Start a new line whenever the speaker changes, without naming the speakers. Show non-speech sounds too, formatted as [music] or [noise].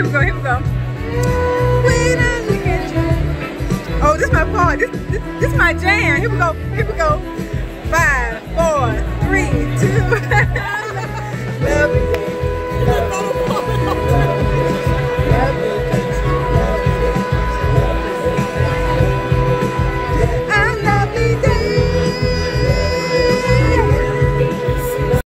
here we go, here we go. When I look at you. Oh, this is my part. This, this, this is my jam. Here we go, here we go. Five, four, three, two. [laughs] Love you.